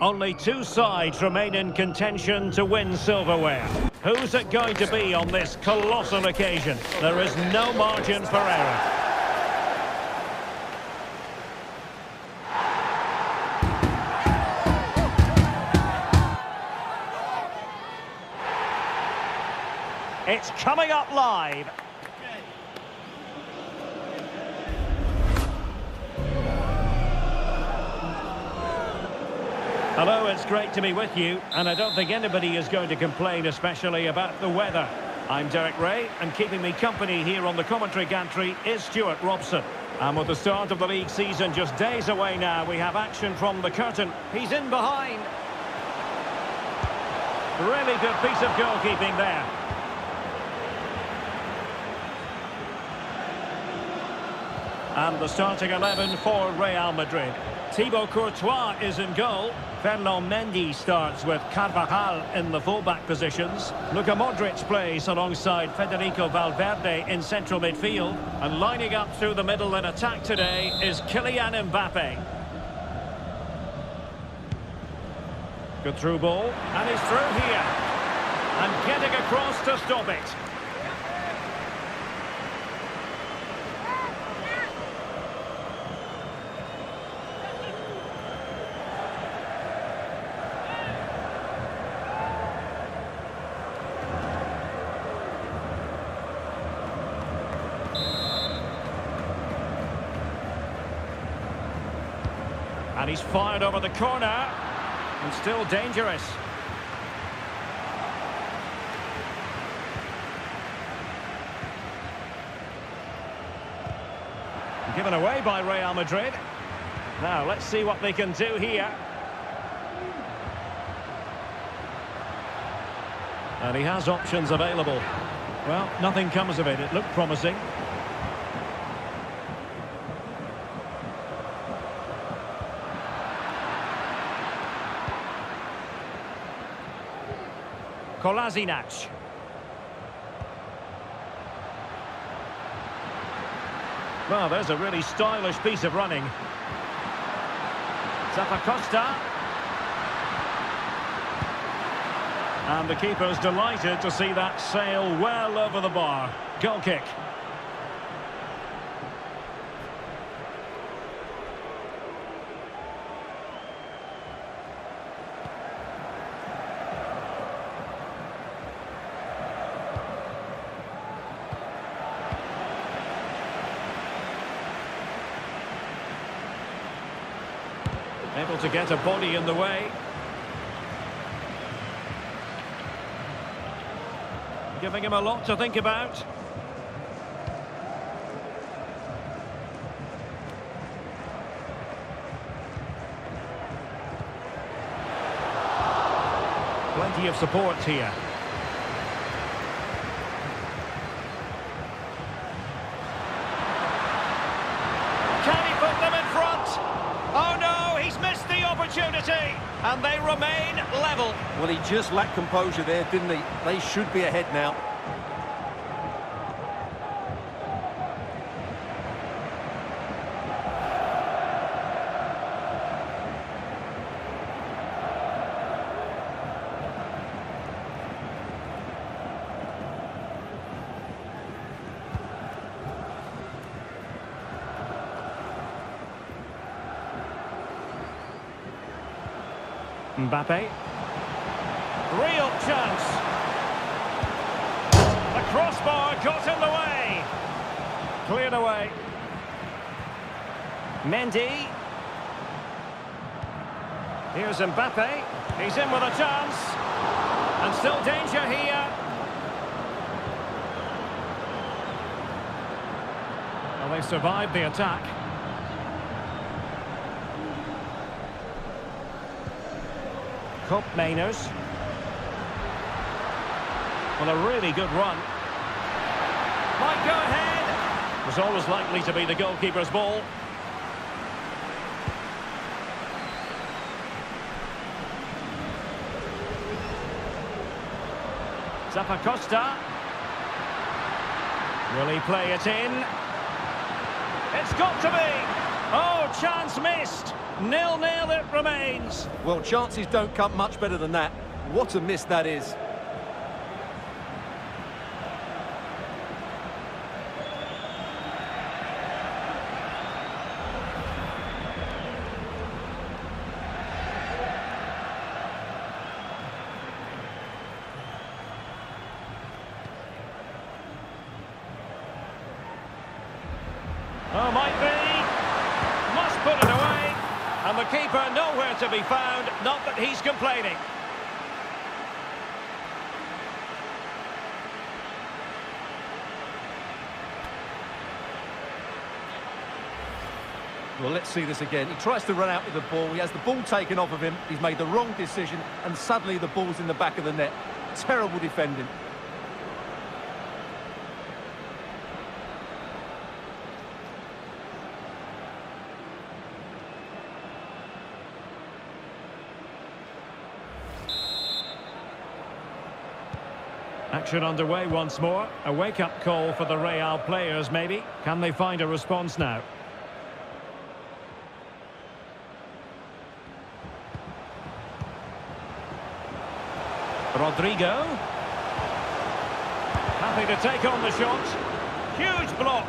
Only two sides remain in contention to win silverware. Who's it going to be on this colossal occasion? There is no margin for error. It's coming up live. Hello, it's great to be with you, and I don't think anybody is going to complain, especially about the weather. I'm Derek Ray, and keeping me company here on the commentary gantry is Stuart Robson. And with the start of the league season just days away now, we have action from the curtain. He's in behind. Really good piece of goalkeeping there. And the starting 11 for Real Madrid. Thibaut Courtois is in goal. Ferland Mendy starts with Carvajal in the fullback positions. Luka Modric plays alongside Federico Valverde in central midfield. And lining up through the middle in attack today is Kylian Mbappe. Good through ball, and he's through here. And getting across to stop it. And he's fired over the corner. And still dangerous. Given away by Real Madrid. Now, let's see what they can do here. And he has options available. Well, nothing comes of it. It looked promising. Kolasinac. Well, there's a really stylish piece of running. Zappacosta. And the keeper's delighted to see that sail well over the bar. Goal kick. Able to get a body in the way. Giving him a lot to think about. Plenty of support here. Can he put them in front? Oh no, he's missed the opportunity. And they remain level. Well, he just lacked composure there, didn't he? They should be ahead now. Mbappe. Real chance. The crossbar got in the way. Cleared away. Mendy. Here's Mbappe. He's in with a chance. And still danger here. Well, they survived the attack. Cup Mainers. Well, a really good run. Might go ahead. Was always likely to be the goalkeeper's ball. Zappacosta. Will he play it in? It's got to be! Oh, chance missed! Nil-nil it remains. Well, chances don't come much better than that. What a miss that is. Oh, might be. Must put it away. And the keeper nowhere to be found. Not that he's complaining. Well, let's see this again. He tries to run out with the ball. He has the ball taken off of him. He's made the wrong decision, and suddenly the ball's in the back of the net. Terrible defending. Action underway once more. A wake-up call for the Real players, maybe. Can they find a response now? Rodrygo. Happy to take on the shot. Huge block.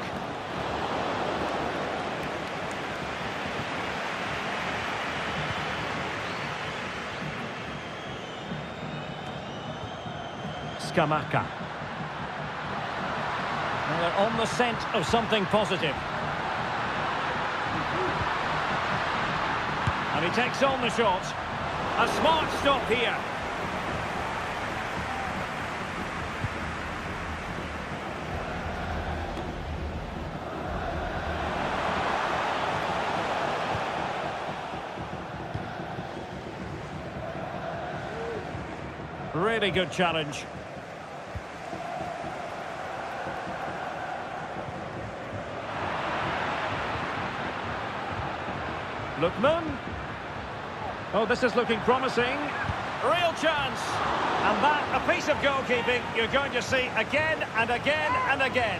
Scamacca. Well, they're on the scent of something positive. And he takes on the shot. A smart stop here. Really good challenge. Lookman. Oh, this is looking promising. Real chance. And that, a piece of goalkeeping you're going to see again and again and again.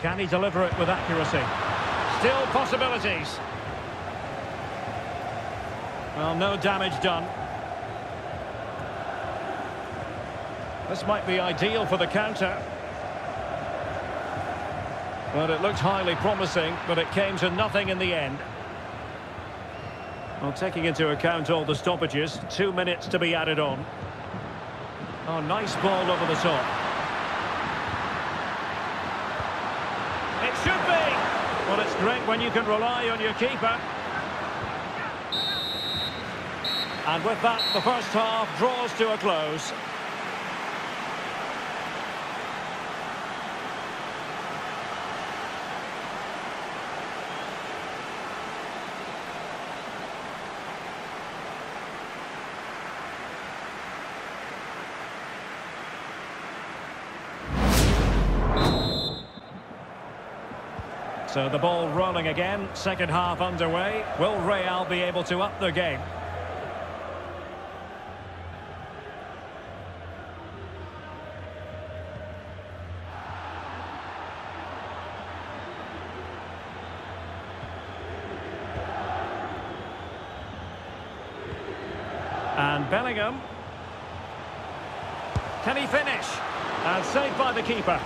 Can he deliver it with accuracy? Still possibilities. Well, no damage done. This might be ideal for the counter. But it looked highly promising, but it came to nothing in the end. Well, taking into account all the stoppages, two minutes to be added on. Oh, nice ball over the top. It should be! Well, it's great when you can rely on your keeper. And with that, the first half draws to a close. So the ball rolling again, second half underway. Will Real be able to up the game? And Bellingham. Can he finish? And saved by the keeper.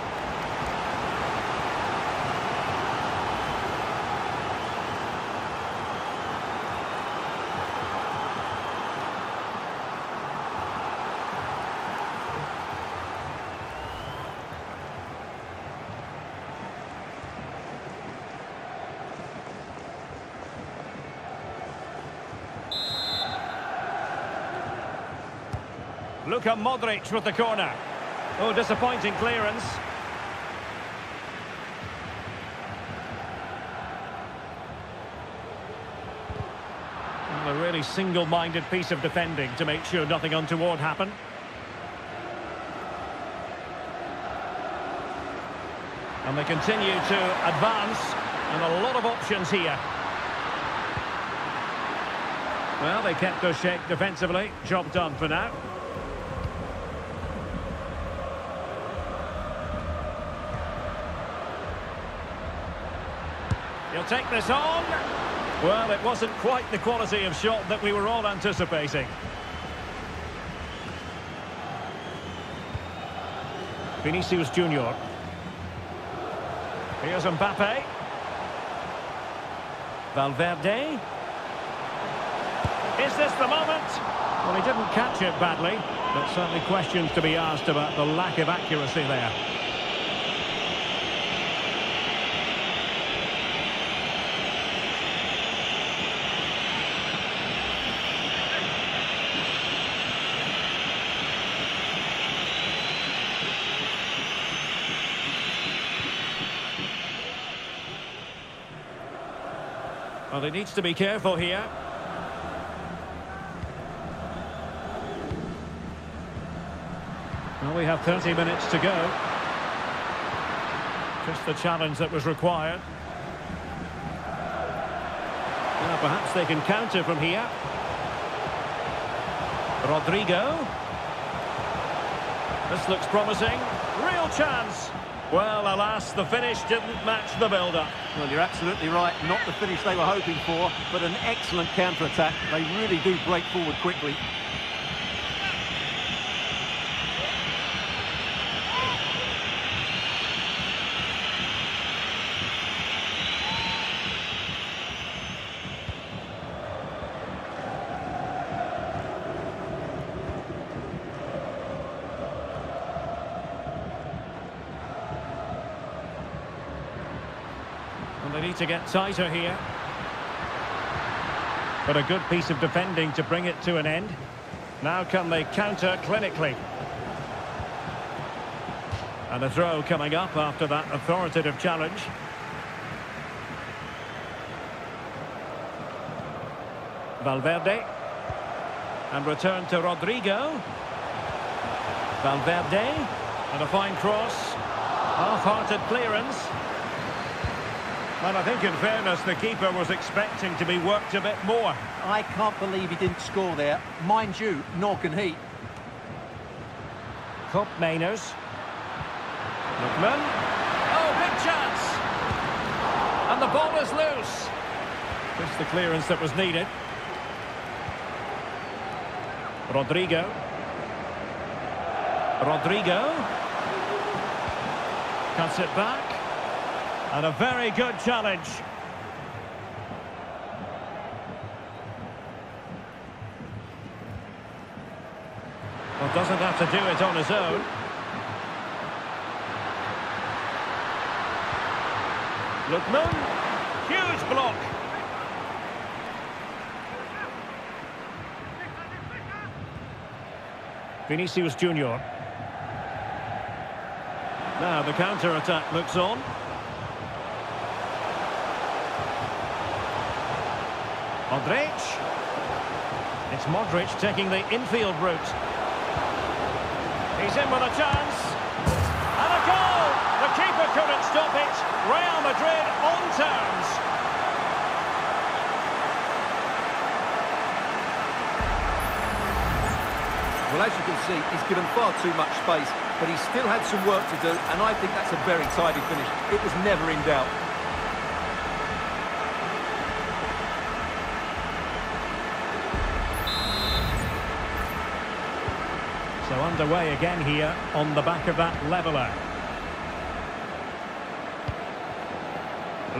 Luka Modric with the corner. Oh, disappointing clearance. Well, a really single-minded piece of defending to make sure nothing untoward happened. And they continue to advance, and a lot of options here. Well, they kept their shape defensively. Job done for now. He'll take this on. Well, it wasn't quite the quality of shot that we were all anticipating. Vinicius Junior. Here's Mbappe. Valverde. Is this the moment? Well, he didn't catch it badly, but certainly questions to be asked about the lack of accuracy there. Well, he needs to be careful here. Well, we have 30 minutes to go. Just the challenge that was required. Perhaps they can counter from here. Rodrygo. This looks promising. Real chance. Well, alas, the finish didn't match the build-up. Well, you're absolutely right. Not the finish they were hoping for, but an excellent counter-attack. They really do break forward quickly. And they need to get tighter here. But a good piece of defending to bring it to an end. Now can they counter clinically? And a throw coming up after that authoritative challenge. Valverde. And return to Rodrygo. Valverde. And a fine cross. Half-hearted clearance. And I think in fairness the keeper was expecting to be worked a bit more. I can't believe he didn't score there. Mind you, nor can he. Kopp Mainers. Lookman. Oh, big chance! And the ball is loose. Just the clearance that was needed. Rodrygo. Rodrygo. Cuts it back. And a very good challenge. Well, doesn't have to do it on his own. Lookman. Huge block. Vinicius Junior. Now the counter-attack looks on. Modric. It's Modric taking the infield route. He's in with a chance. And a goal! The keeper couldn't stop it. Real Madrid on terms. Well, as you can see, he's given far too much space, but he still had some work to do, and I think that's a very tidy finish. It was never in doubt. So underway again here on the back of that leveller.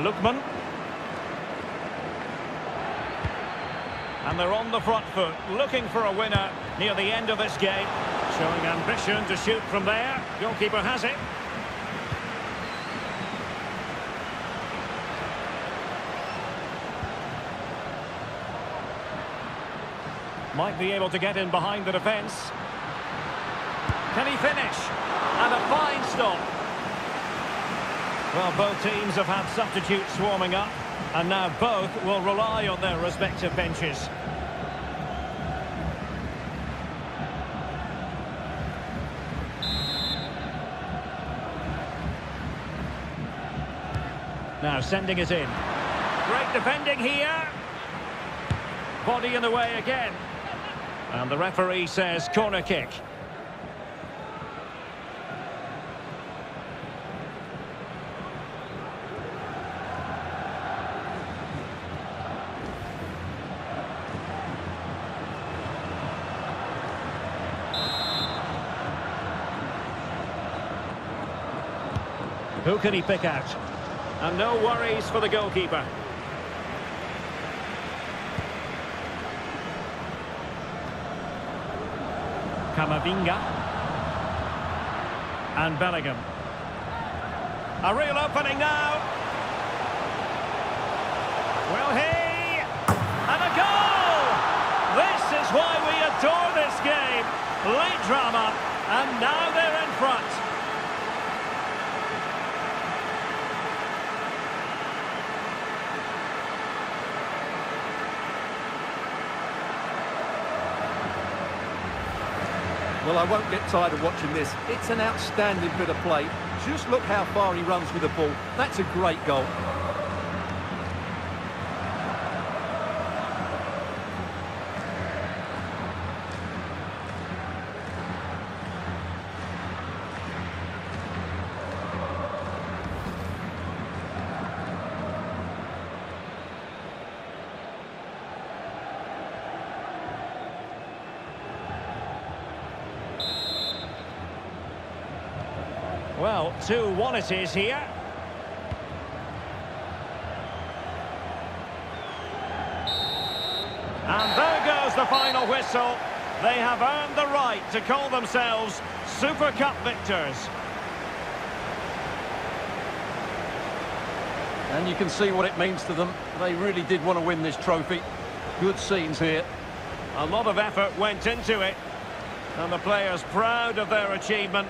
Lookman. And they're on the front foot, looking for a winner near the end of this game. Showing ambition to shoot from there. Goalkeeper has it. Might be able to get in behind the defence. Can he finish? And a fine stop. Well, both teams have had substitutes swarming up, and now both will rely on their respective benches. Now sending it in. Great defending here. Body in the way again. And the referee says corner kick. Who can he pick out? And no worries for the goalkeeper. Kamavinga. And Bellingham. A real opening now. Will he? And a goal! This is why we adore this game. Late drama, and now they're in front. Well, I won't get tired of watching this. It's an outstanding bit of play. Just look how far he runs with the ball. That's a great goal. Well, 2-1 it is here. And there goes the final whistle. They have earned the right to call themselves Super Cup victors. And you can see what it means to them. They really did want to win this trophy. Good scenes here. A lot of effort went into it. And the players proud of their achievement,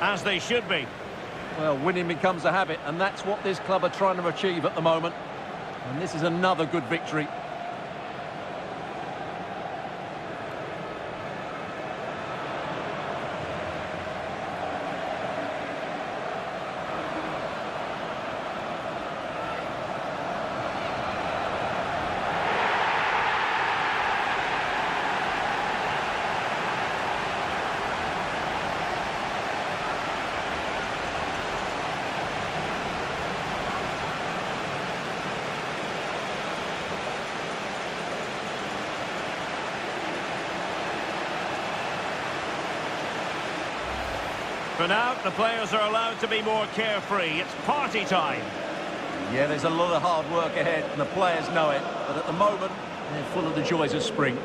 as they should be. Well, winning becomes a habit, and that's what this club are trying to achieve at the moment. And this is another good victory. For now, the players are allowed to be more carefree. It's party time. Yeah, there's a lot of hard work ahead, and the players know it. But at the moment, they're full of the joys of spring.